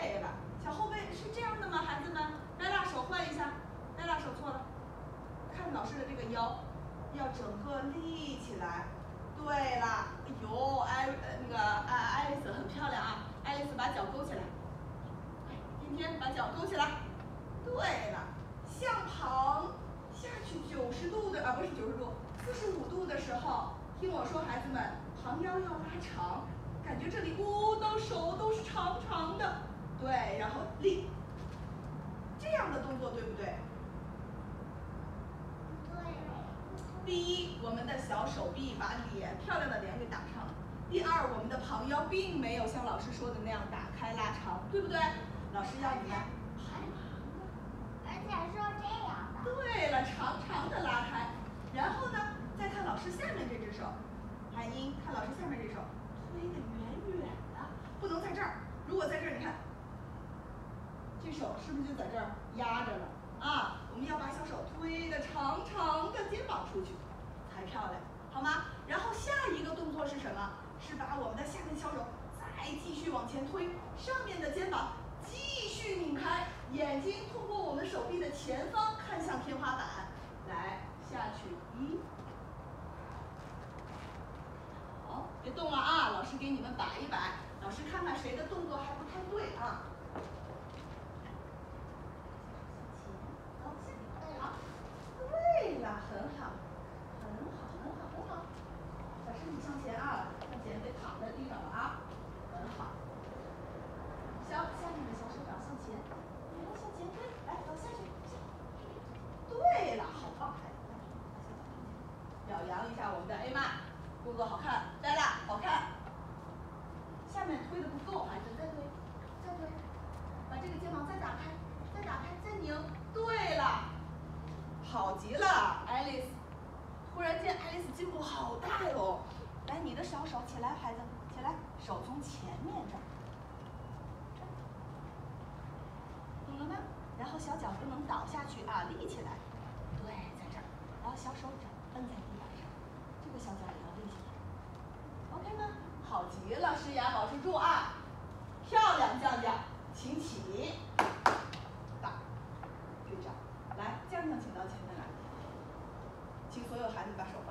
对了，小后背是这样的吗？孩子们，贝拉手换一下，贝拉手错了。看老师的这个腰，要整个立起来。对了，哎呦，艾那个爱爱丽丝很漂亮啊，爱丽丝把脚勾起来。天天把脚勾起来。对了，向旁下去九十度的啊，不是九十度，四十五度的时候，听我说，孩子们，旁腰要拉长，感觉这里哦，到手都是长长的。对，然后立，这样的动作对不对？对。第一，我们的小手臂把脸漂亮的脸给打上了。第二，我们的旁腰并没有像老师说的那样打开拉长，对不对？老师要你们排而且说这样的。对了，长长的拉开，然后呢，再看老师下面这只手，韩英，看老师下面这手，推的远远的，不能在这儿。如果在这儿，你看，这手是不是就在这儿压着了？啊，我们要把小手推的长长的，肩膀出去才漂亮，好吗？然后下一个动作是什么？是把我们的下面小手再继续前推，上面的肩膀继续拧开，眼睛通过我们手臂的前方看向天花板，来下去一，好，别动了啊！老师给你们摆一摆，老师看看谁的动作还不太对啊。对了，很好，很好，很好，很好。把身体向前啊，向前，别躺在地上了啊，很好。小下面的小手掌向前，然后向前推，来，走下去，下。对了，好棒，孩子，表扬一下我们的 A 曼，好看，摘啦，好看。下面推的不够，孩子再推，再推，把这个肩膀再打开，再打开，再拧。对了。好极了，爱丽丝！忽然间，爱丽丝进步好大哟。来，你的小手起来，孩子，起来，手从前面这儿，懂了吗？然后小脚不能倒下去啊，立起来。对，在这儿。然后小手掌摁在地板上，这个小脚李老师，牙保持住啊！漂亮，酱酱，请起。队长，来，酱酱请到前面来。请所有孩子把手。